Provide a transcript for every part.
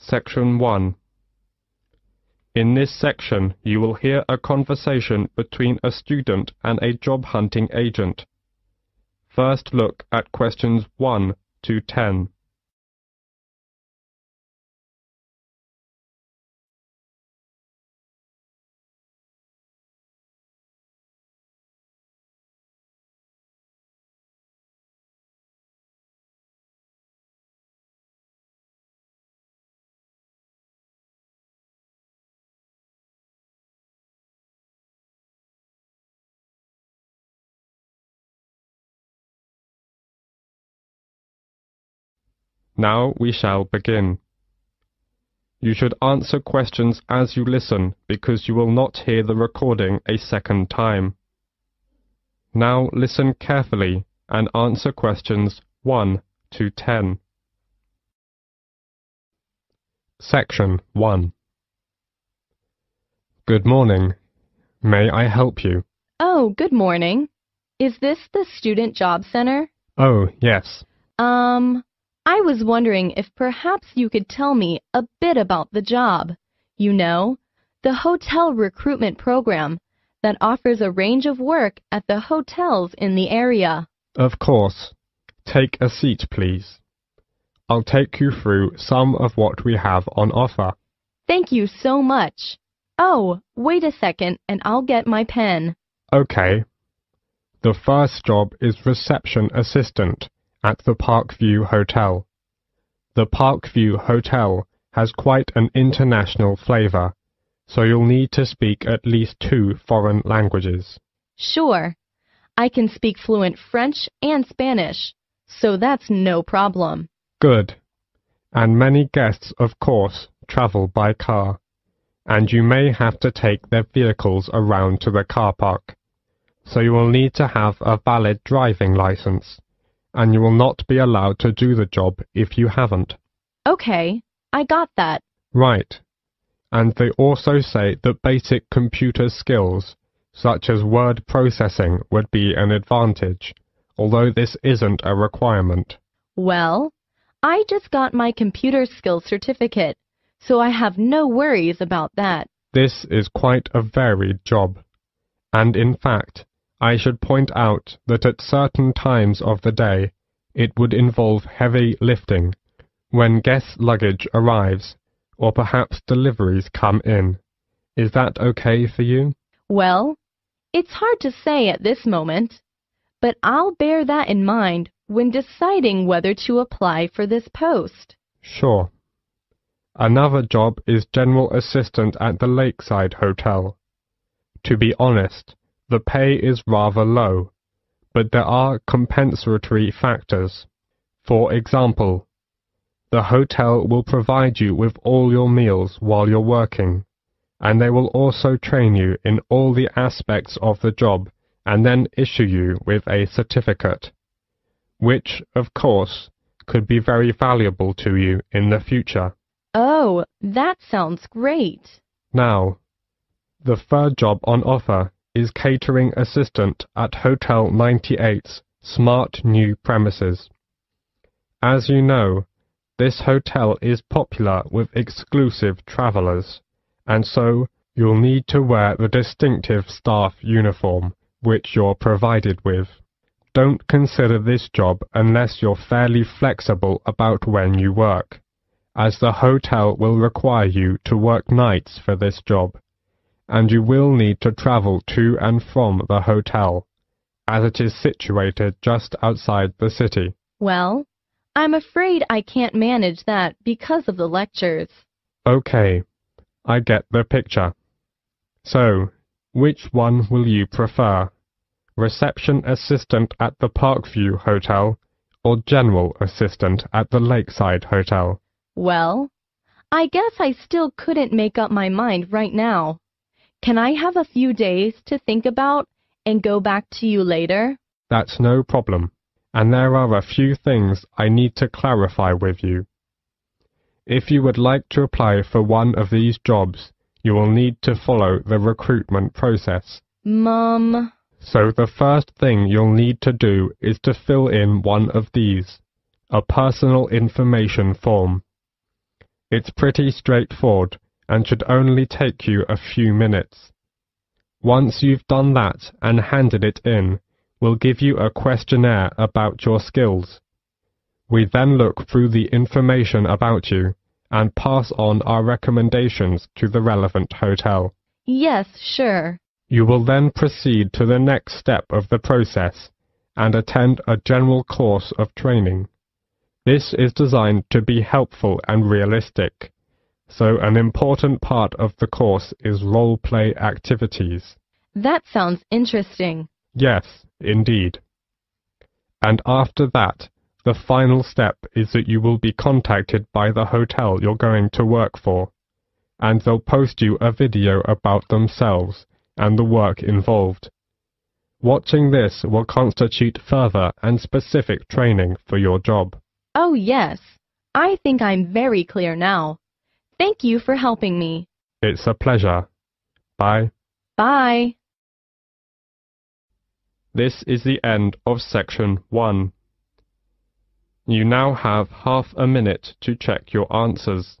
Section 1 In this section, you will hear a conversation between a student and a job hunting agent. First look at questions 1 to 10. Now we shall begin. You should answer questions as you listen because you will not hear the recording a second time. Now listen carefully and answer questions 1 to 10. Section 1 Good morning. May I help you? Oh, good morning. Is this the Student Job Center? Oh, yes. Um, I was wondering if perhaps you could tell me a bit about the job. You know, the hotel recruitment program that offers a range of work at the hotels in the area. Of course. Take a seat, please. I'll take you through some of what we have on offer. Thank you so much. Oh, wait a second and I'll get my pen. Okay. The first job is reception assistant at the Parkview Hotel. The Parkview Hotel has quite an international flavor, so you'll need to speak at least two foreign languages. Sure. I can speak fluent French and Spanish, so that's no problem. Good. And many guests, of course, travel by car, and you may have to take their vehicles around to the car park, so you will need to have a valid driving license and you will not be allowed to do the job if you haven't. Okay, I got that. Right. And they also say that basic computer skills, such as word processing, would be an advantage, although this isn't a requirement. Well, I just got my computer skills certificate, so I have no worries about that. This is quite a varied job. And in fact, I should point out that at certain times of the day it would involve heavy lifting when guest luggage arrives or perhaps deliveries come in. Is that okay for you? Well, it's hard to say at this moment, but I'll bear that in mind when deciding whether to apply for this post. Sure. Another job is general assistant at the Lakeside Hotel. To be honest, the pay is rather low, but there are compensatory factors. For example, the hotel will provide you with all your meals while you're working, and they will also train you in all the aspects of the job and then issue you with a certificate, which, of course, could be very valuable to you in the future. Oh, that sounds great. Now, the third job on offer is catering assistant at Hotel 98's smart new premises. As you know, this hotel is popular with exclusive travelers, and so you'll need to wear the distinctive staff uniform which you're provided with. Don't consider this job unless you're fairly flexible about when you work, as the hotel will require you to work nights for this job and you will need to travel to and from the hotel, as it is situated just outside the city. Well, I'm afraid I can't manage that because of the lectures. Okay, I get the picture. So, which one will you prefer? Reception assistant at the Parkview Hotel or general assistant at the Lakeside Hotel? Well, I guess I still couldn't make up my mind right now. Can I have a few days to think about and go back to you later? That's no problem, and there are a few things I need to clarify with you. If you would like to apply for one of these jobs, you will need to follow the recruitment process. Mum. So the first thing you'll need to do is to fill in one of these, a personal information form. It's pretty straightforward and should only take you a few minutes. Once you've done that and handed it in, we'll give you a questionnaire about your skills. We then look through the information about you and pass on our recommendations to the relevant hotel. Yes, sure. You will then proceed to the next step of the process and attend a general course of training. This is designed to be helpful and realistic, so an important part of the course is role-play activities. That sounds interesting. Yes, indeed. And after that, the final step is that you will be contacted by the hotel you're going to work for, and they'll post you a video about themselves and the work involved. Watching this will constitute further and specific training for your job. Oh, yes. I think I'm very clear now. Thank you for helping me. It's a pleasure. Bye. Bye. This is the end of section 1. You now have half a minute to check your answers.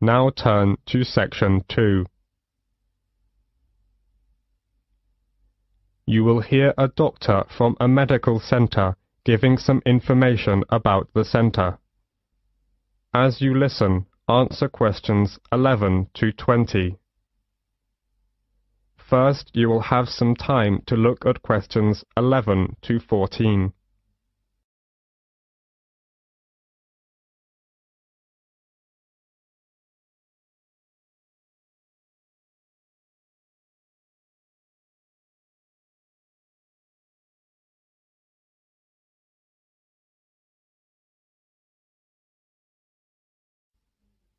Now turn to section 2. You will hear a doctor from a medical center giving some information about the center. As you listen, answer questions 11 to 20. First, you will have some time to look at questions 11 to 14.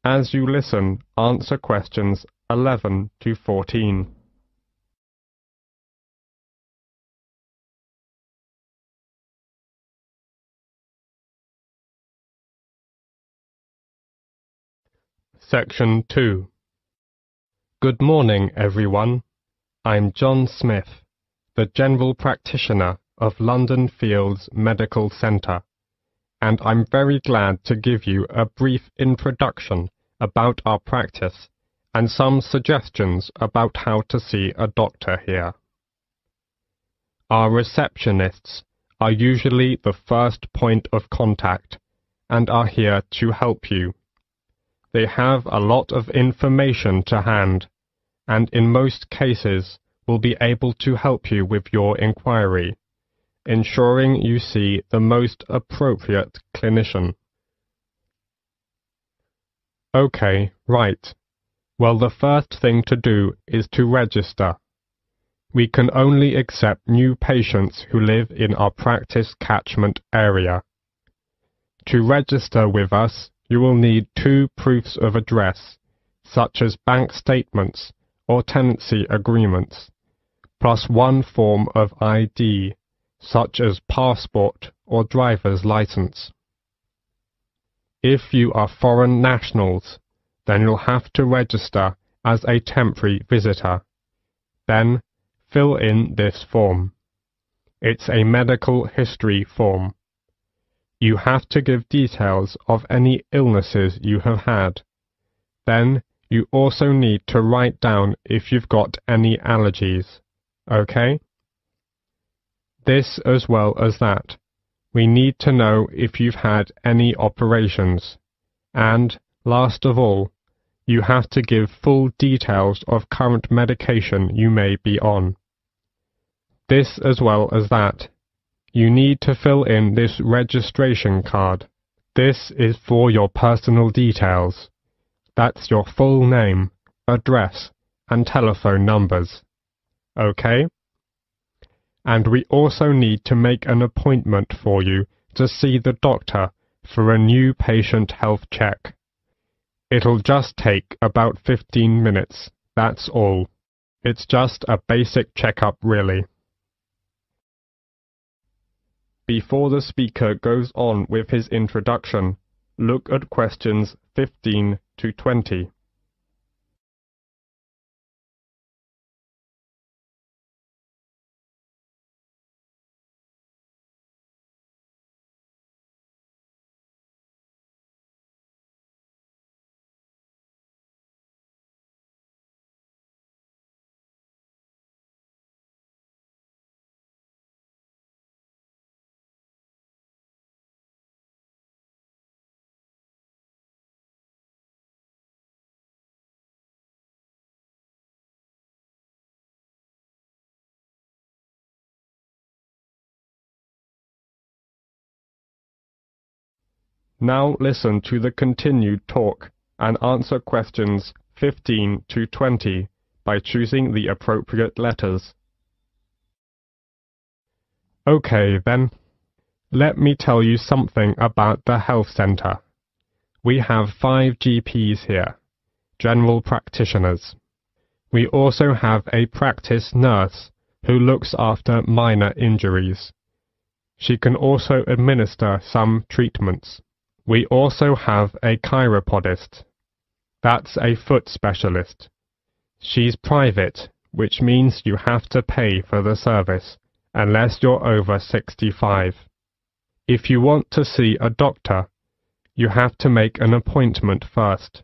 As you listen, answer questions 11 to 14. Section 2 Good morning, everyone. I'm John Smith, the General Practitioner of London Fields Medical Centre, and I'm very glad to give you a brief introduction about our practice and some suggestions about how to see a doctor here. Our receptionists are usually the first point of contact and are here to help you. They have a lot of information to hand, and in most cases will be able to help you with your inquiry, ensuring you see the most appropriate clinician. Okay, right. Well, the first thing to do is to register. We can only accept new patients who live in our practice catchment area. To register with us, you will need two proofs of address, such as bank statements or tenancy agreements, plus one form of ID, such as passport or driver's license. If you are foreign nationals, then you'll have to register as a temporary visitor. Then, fill in this form. It's a medical history form. You have to give details of any illnesses you have had. Then you also need to write down if you've got any allergies. Okay? This as well as that. We need to know if you've had any operations. And, last of all, you have to give full details of current medication you may be on. This as well as that you need to fill in this registration card. This is for your personal details. That's your full name, address, and telephone numbers. Okay? And we also need to make an appointment for you to see the doctor for a new patient health check. It'll just take about 15 minutes, that's all. It's just a basic checkup, really. Before the speaker goes on with his introduction, look at questions 15 to 20. Now listen to the continued talk and answer questions 15 to 20 by choosing the appropriate letters. Okay then. Let me tell you something about the health centre. We have five GPs here, general practitioners. We also have a practice nurse who looks after minor injuries. She can also administer some treatments. We also have a chiropodist. That's a foot specialist. She's private, which means you have to pay for the service, unless you're over 65. If you want to see a doctor, you have to make an appointment first.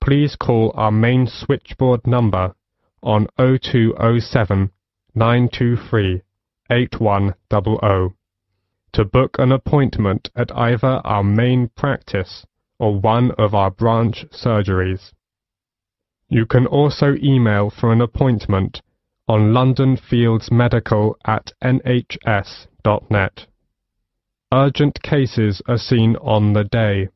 Please call our main switchboard number on 0207 923 8100 to book an appointment at either our main practice or one of our branch surgeries. You can also email for an appointment on londonfieldsmedical at nhs.net. Urgent cases are seen on the day.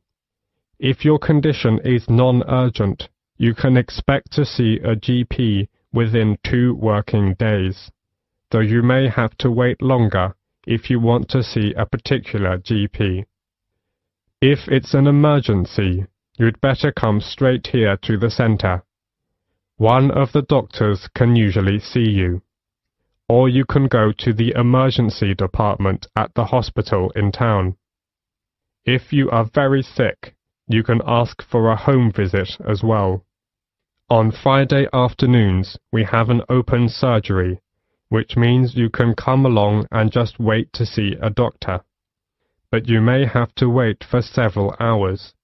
If your condition is non-urgent, you can expect to see a GP within two working days, though you may have to wait longer if you want to see a particular GP. If it's an emergency, you'd better come straight here to the centre. One of the doctors can usually see you. Or you can go to the emergency department at the hospital in town. If you are very sick, you can ask for a home visit as well. On Friday afternoons, we have an open surgery which means you can come along and just wait to see a doctor. But you may have to wait for several hours.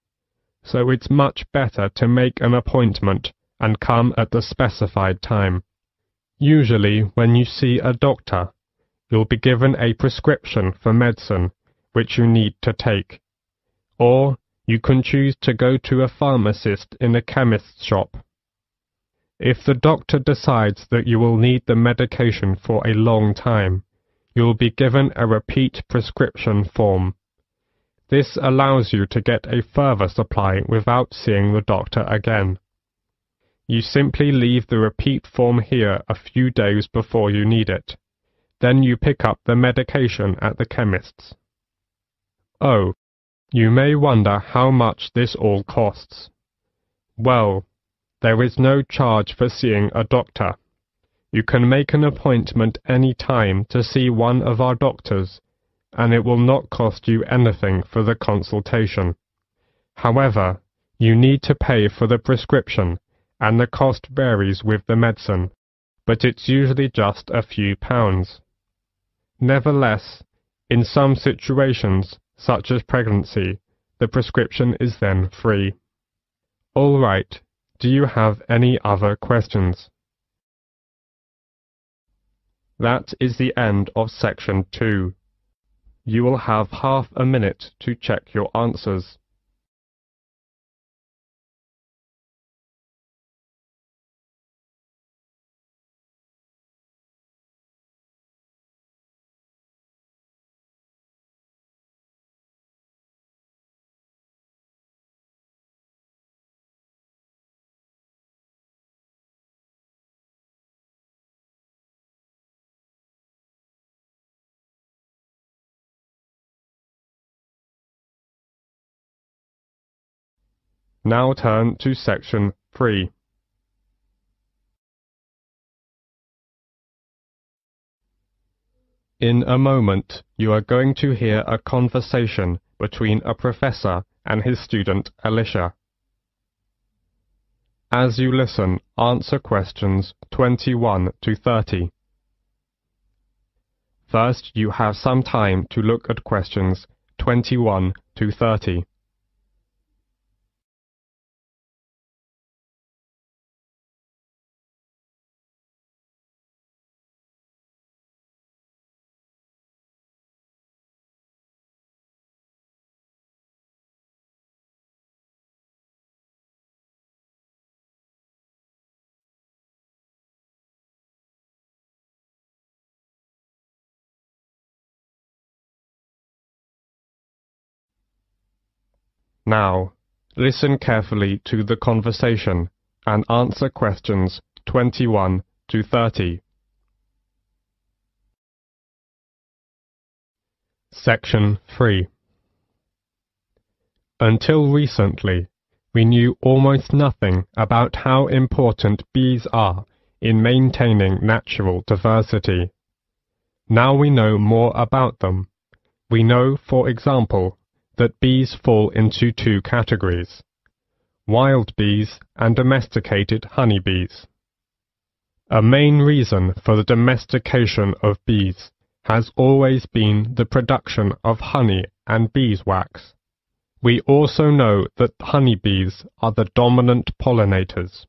So it's much better to make an appointment and come at the specified time. Usually, when you see a doctor, you'll be given a prescription for medicine which you need to take. Or you can choose to go to a pharmacist in a chemist's shop if the doctor decides that you will need the medication for a long time, you will be given a repeat prescription form. This allows you to get a further supply without seeing the doctor again. You simply leave the repeat form here a few days before you need it. Then you pick up the medication at the chemist's. Oh, you may wonder how much this all costs. Well, there is no charge for seeing a doctor. You can make an appointment any time to see one of our doctors, and it will not cost you anything for the consultation. However, you need to pay for the prescription, and the cost varies with the medicine, but it's usually just a few pounds. Nevertheless, in some situations, such as pregnancy, the prescription is then free. All right, do you have any other questions? That is the end of section 2. You will have half a minute to check your answers. Now turn to section 3. In a moment, you are going to hear a conversation between a professor and his student Alicia. As you listen, answer questions 21 to 30. First, you have some time to look at questions 21 to 30. Now, listen carefully to the conversation and answer questions 21 to 30. Section 3 Until recently, we knew almost nothing about how important bees are in maintaining natural diversity. Now we know more about them. We know, for example, that bees fall into two categories wild bees and domesticated honeybees. A main reason for the domestication of bees has always been the production of honey and beeswax. We also know that honeybees are the dominant pollinators.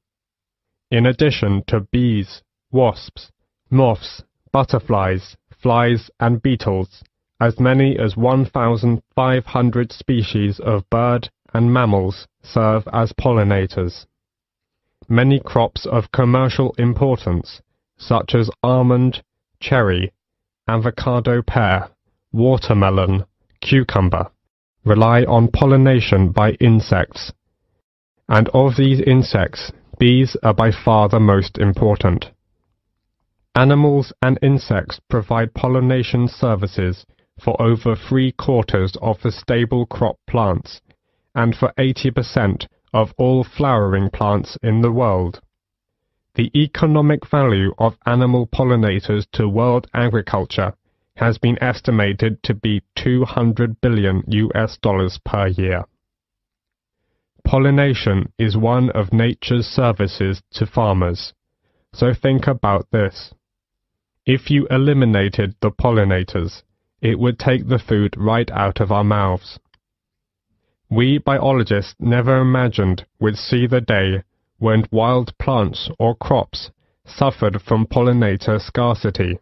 In addition to bees, wasps, moths, butterflies, flies, and beetles, as many as 1,500 species of bird and mammals serve as pollinators. Many crops of commercial importance, such as almond, cherry, avocado pear, watermelon, cucumber, rely on pollination by insects. And of these insects, bees are by far the most important. Animals and insects provide pollination services for over three quarters of the stable crop plants and for 80% of all flowering plants in the world. The economic value of animal pollinators to world agriculture has been estimated to be 200 billion US dollars per year. Pollination is one of nature's services to farmers, so think about this. If you eliminated the pollinators, it would take the food right out of our mouths. We biologists never imagined we'd see the day when wild plants or crops suffered from pollinator scarcity.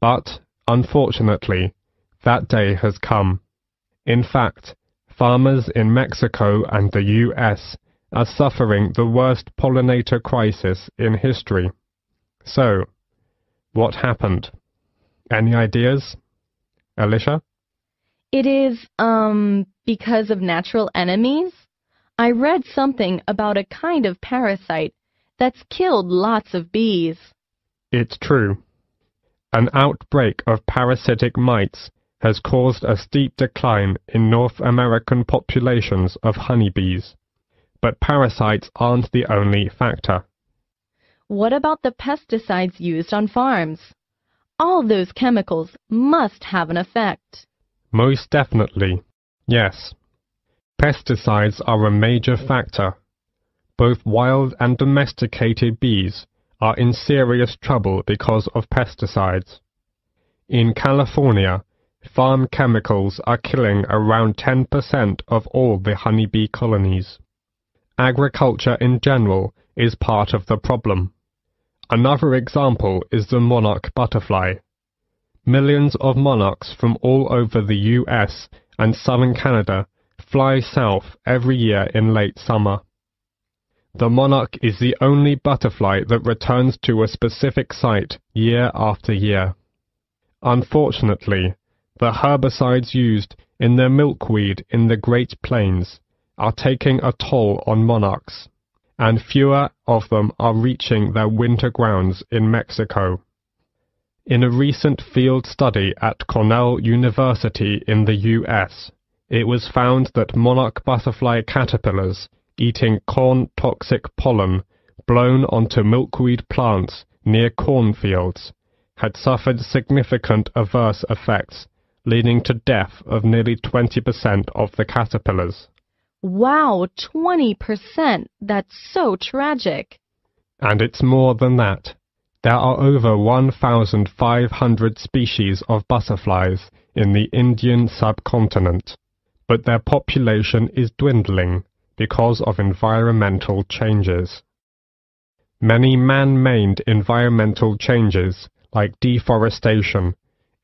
But, unfortunately, that day has come. In fact, farmers in Mexico and the US are suffering the worst pollinator crisis in history. So, what happened? Any ideas? Alicia? It is, um, because of natural enemies? I read something about a kind of parasite that's killed lots of bees. It's true. An outbreak of parasitic mites has caused a steep decline in North American populations of honeybees. But parasites aren't the only factor. What about the pesticides used on farms? All those chemicals must have an effect. Most definitely, yes. Pesticides are a major factor. Both wild and domesticated bees are in serious trouble because of pesticides. In California, farm chemicals are killing around 10% of all the honeybee colonies. Agriculture in general is part of the problem. Another example is the monarch butterfly. Millions of monarchs from all over the US and southern Canada fly south every year in late summer. The monarch is the only butterfly that returns to a specific site year after year. Unfortunately, the herbicides used in the milkweed in the Great Plains are taking a toll on monarchs and fewer of them are reaching their winter grounds in Mexico. In a recent field study at Cornell University in the US, it was found that monarch butterfly caterpillars eating corn toxic pollen blown onto milkweed plants near cornfields had suffered significant adverse effects, leading to death of nearly 20% of the caterpillars. Wow, 20%! That's so tragic. And it's more than that. There are over 1,500 species of butterflies in the Indian subcontinent, but their population is dwindling because of environmental changes. Many man-made environmental changes like deforestation,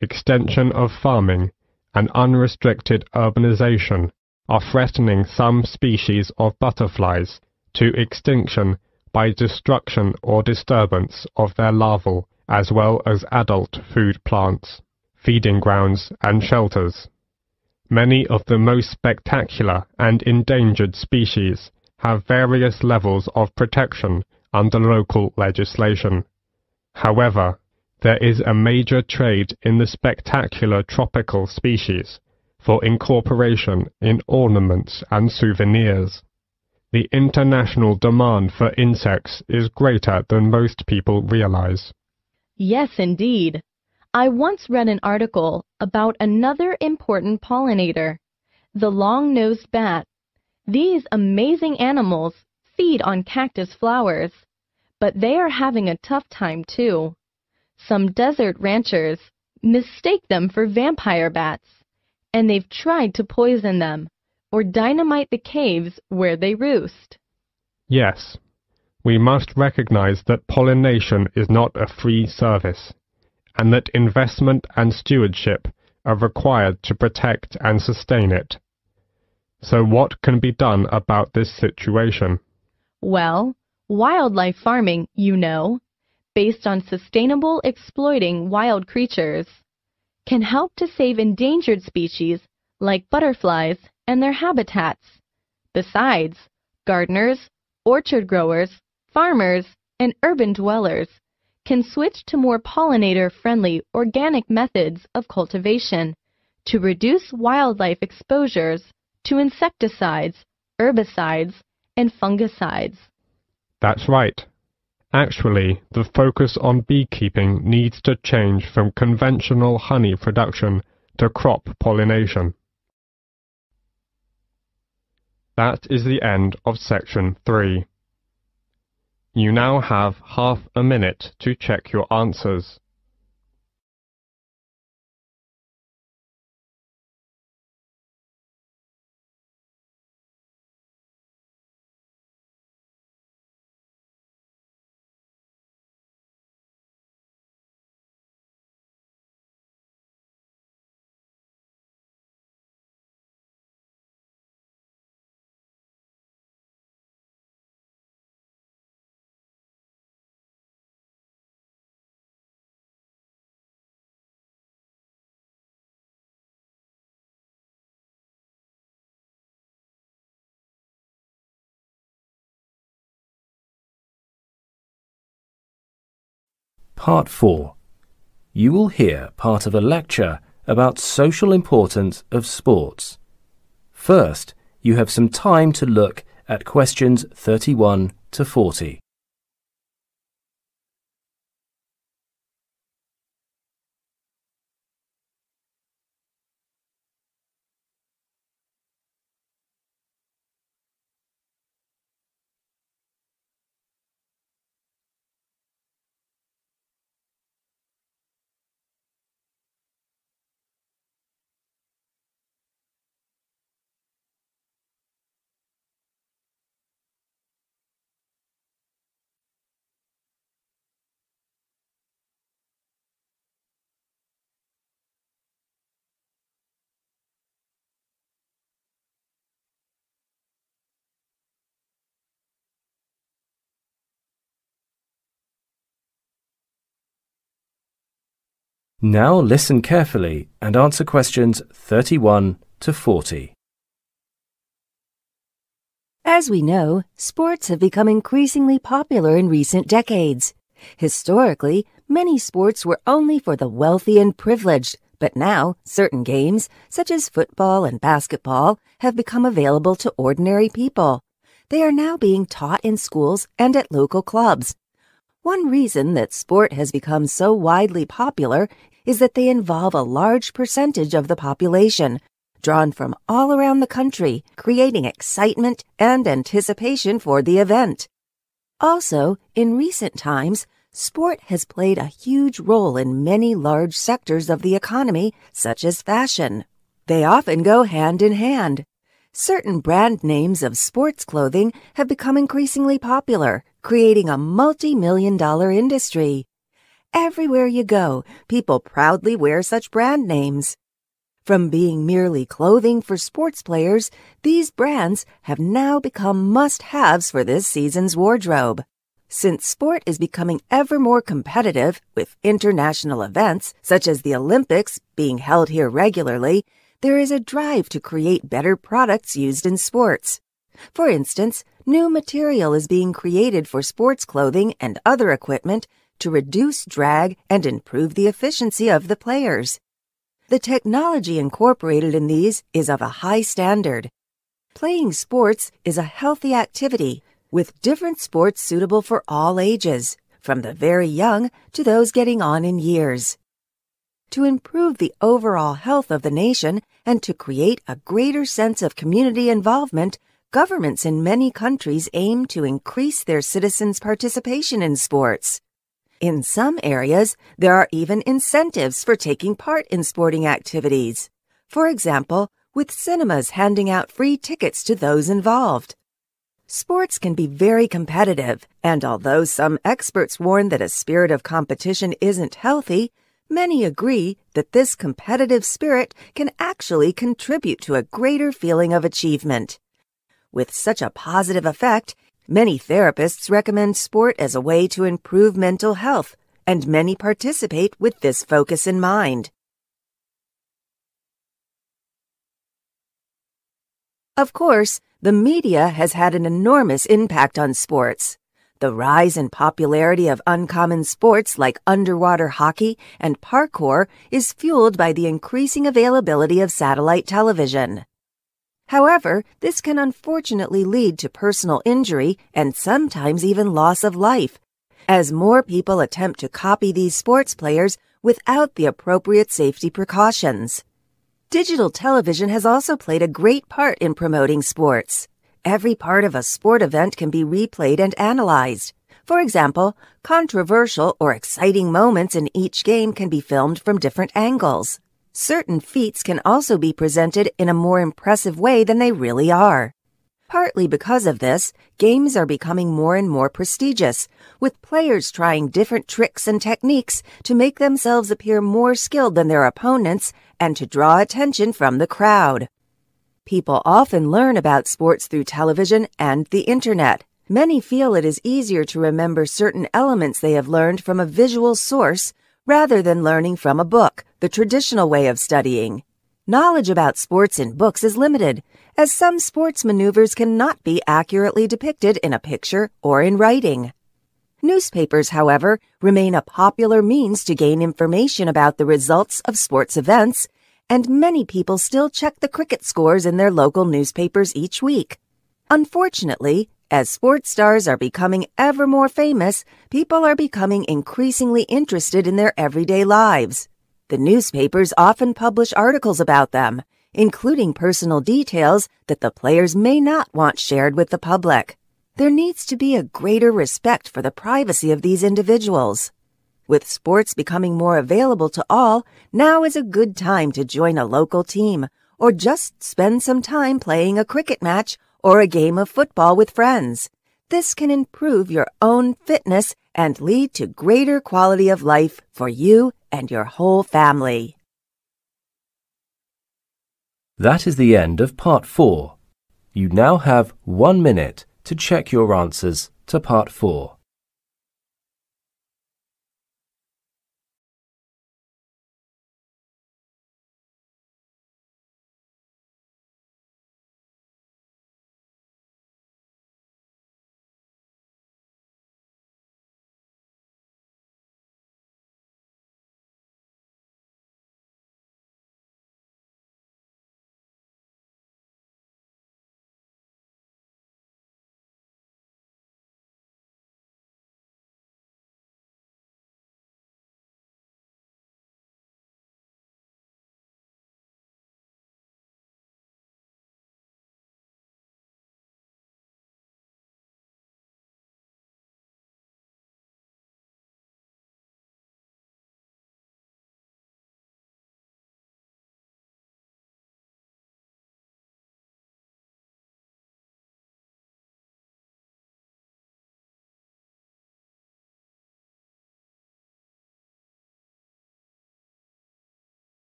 extension of farming, and unrestricted urbanization are threatening some species of butterflies to extinction by destruction or disturbance of their larval as well as adult food plants, feeding grounds and shelters. Many of the most spectacular and endangered species have various levels of protection under local legislation. However, there is a major trade in the spectacular tropical species for incorporation in ornaments and souvenirs. The international demand for insects is greater than most people realize. Yes, indeed. I once read an article about another important pollinator, the long-nosed bat. These amazing animals feed on cactus flowers, but they are having a tough time too. Some desert ranchers mistake them for vampire bats, and they've tried to poison them or dynamite the caves where they roost. Yes, we must recognize that pollination is not a free service, and that investment and stewardship are required to protect and sustain it. So what can be done about this situation? Well, wildlife farming, you know, based on sustainable exploiting wild creatures, can help to save endangered species like butterflies and their habitats. Besides, gardeners, orchard growers, farmers, and urban dwellers can switch to more pollinator-friendly organic methods of cultivation to reduce wildlife exposures to insecticides, herbicides, and fungicides. That's right. Actually, the focus on beekeeping needs to change from conventional honey production to crop pollination. That is the end of section 3. You now have half a minute to check your answers. Part 4. You will hear part of a lecture about social importance of sports. First, you have some time to look at questions 31 to 40. Now listen carefully and answer questions 31 to 40. As we know, sports have become increasingly popular in recent decades. Historically, many sports were only for the wealthy and privileged, but now certain games, such as football and basketball, have become available to ordinary people. They are now being taught in schools and at local clubs. One reason that sport has become so widely popular is that they involve a large percentage of the population, drawn from all around the country, creating excitement and anticipation for the event. Also, in recent times, sport has played a huge role in many large sectors of the economy, such as fashion. They often go hand in hand. Certain brand names of sports clothing have become increasingly popular, creating a multi-million dollar industry. Everywhere you go, people proudly wear such brand names. From being merely clothing for sports players, these brands have now become must-haves for this season's wardrobe. Since sport is becoming ever more competitive, with international events such as the Olympics being held here regularly, there is a drive to create better products used in sports. For instance, new material is being created for sports clothing and other equipment to reduce drag and improve the efficiency of the players. The technology incorporated in these is of a high standard. Playing sports is a healthy activity with different sports suitable for all ages, from the very young to those getting on in years. To improve the overall health of the nation and to create a greater sense of community involvement, governments in many countries aim to increase their citizens' participation in sports. In some areas, there are even incentives for taking part in sporting activities. For example, with cinemas handing out free tickets to those involved. Sports can be very competitive, and although some experts warn that a spirit of competition isn't healthy, many agree that this competitive spirit can actually contribute to a greater feeling of achievement. With such a positive effect, Many therapists recommend sport as a way to improve mental health, and many participate with this focus in mind. Of course, the media has had an enormous impact on sports. The rise in popularity of uncommon sports like underwater hockey and parkour is fueled by the increasing availability of satellite television. However, this can unfortunately lead to personal injury and sometimes even loss of life, as more people attempt to copy these sports players without the appropriate safety precautions. Digital television has also played a great part in promoting sports. Every part of a sport event can be replayed and analyzed. For example, controversial or exciting moments in each game can be filmed from different angles. Certain feats can also be presented in a more impressive way than they really are. Partly because of this, games are becoming more and more prestigious, with players trying different tricks and techniques to make themselves appear more skilled than their opponents and to draw attention from the crowd. People often learn about sports through television and the internet. Many feel it is easier to remember certain elements they have learned from a visual source rather than learning from a book, the traditional way of studying. Knowledge about sports in books is limited, as some sports maneuvers cannot be accurately depicted in a picture or in writing. Newspapers, however, remain a popular means to gain information about the results of sports events, and many people still check the cricket scores in their local newspapers each week. Unfortunately, as sports stars are becoming ever more famous, people are becoming increasingly interested in their everyday lives. The newspapers often publish articles about them, including personal details that the players may not want shared with the public. There needs to be a greater respect for the privacy of these individuals. With sports becoming more available to all, now is a good time to join a local team or just spend some time playing a cricket match or a game of football with friends. This can improve your own fitness and lead to greater quality of life for you and your whole family. That is the end of part four. You now have one minute to check your answers to part four.